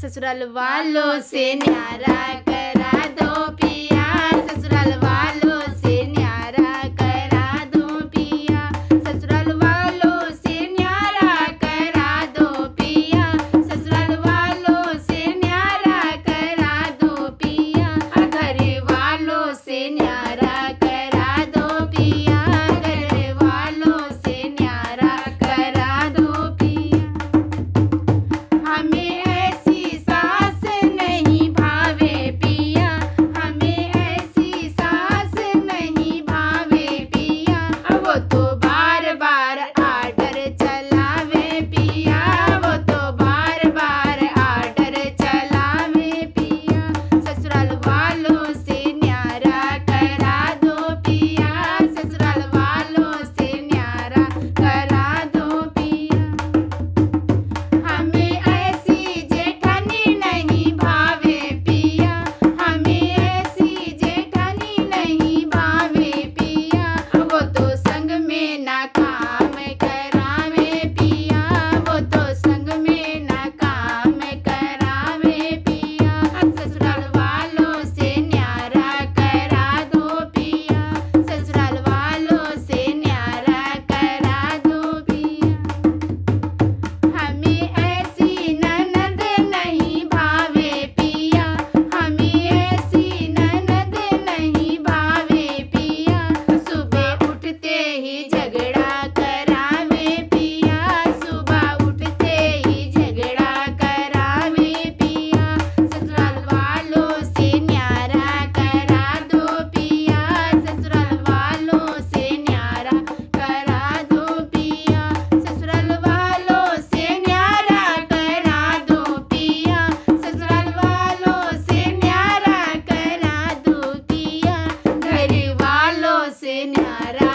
ससुराल वालों से न्यारा कर para